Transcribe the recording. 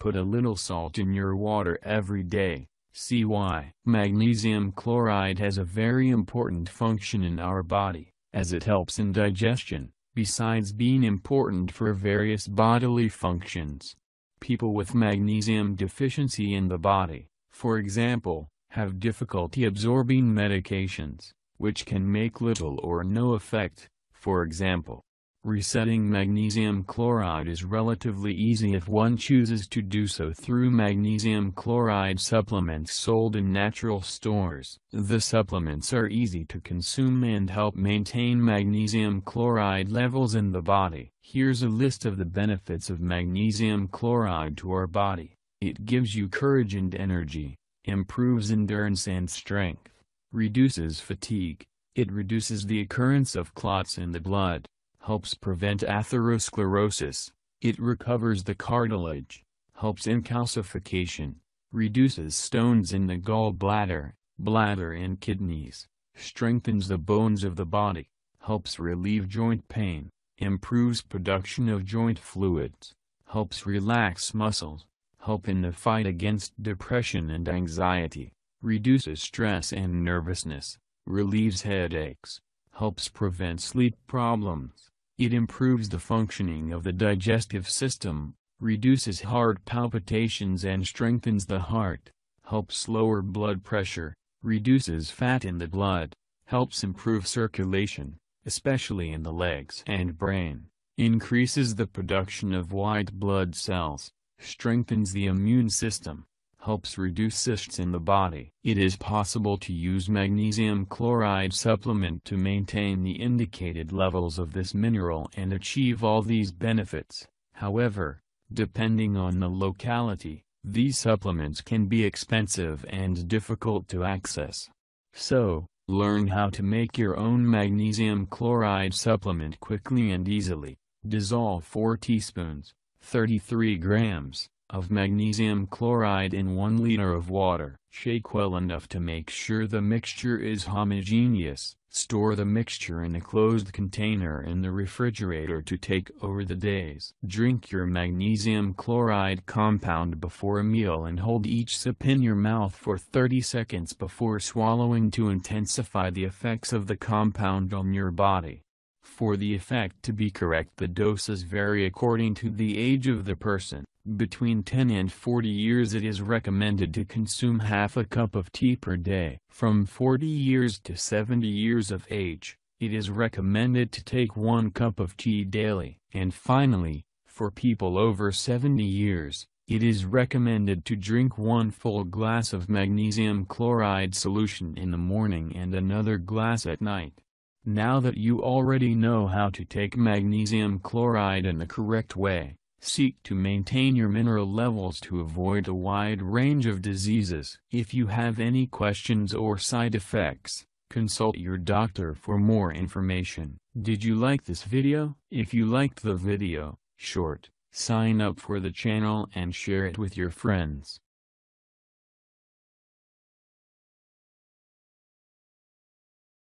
put a little salt in your water every day. See why. Magnesium chloride has a very important function in our body, as it helps in digestion, besides being important for various bodily functions. People with magnesium deficiency in the body, for example, have difficulty absorbing medications, which can make little or no effect, for example. Resetting magnesium chloride is relatively easy if one chooses to do so through magnesium chloride supplements sold in natural stores. The supplements are easy to consume and help maintain magnesium chloride levels in the body. Here's a list of the benefits of magnesium chloride to our body. It gives you courage and energy, improves endurance and strength, reduces fatigue, it reduces the occurrence of clots in the blood helps prevent atherosclerosis, it recovers the cartilage, helps in calcification, reduces stones in the gallbladder, bladder and kidneys, strengthens the bones of the body, helps relieve joint pain, improves production of joint fluids, helps relax muscles, help in the fight against depression and anxiety, reduces stress and nervousness, relieves headaches, helps prevent sleep problems, it improves the functioning of the digestive system, reduces heart palpitations and strengthens the heart, helps lower blood pressure, reduces fat in the blood, helps improve circulation, especially in the legs and brain, increases the production of white blood cells, strengthens the immune system, helps reduce cysts in the body. It is possible to use magnesium chloride supplement to maintain the indicated levels of this mineral and achieve all these benefits. However, depending on the locality, these supplements can be expensive and difficult to access. So, learn how to make your own magnesium chloride supplement quickly and easily. Dissolve 4 teaspoons, 33 grams, of magnesium chloride in 1 liter of water. Shake well enough to make sure the mixture is homogeneous. Store the mixture in a closed container in the refrigerator to take over the days. Drink your magnesium chloride compound before a meal and hold each sip in your mouth for 30 seconds before swallowing to intensify the effects of the compound on your body. For the effect to be correct the doses vary according to the age of the person. Between 10 and 40 years it is recommended to consume half a cup of tea per day. From 40 years to 70 years of age, it is recommended to take one cup of tea daily. And finally, for people over 70 years, it is recommended to drink one full glass of magnesium chloride solution in the morning and another glass at night. Now that you already know how to take magnesium chloride in the correct way, Seek to maintain your mineral levels to avoid a wide range of diseases. If you have any questions or side effects, consult your doctor for more information. Did you like this video? If you liked the video, short, sign up for the channel and share it with your friends.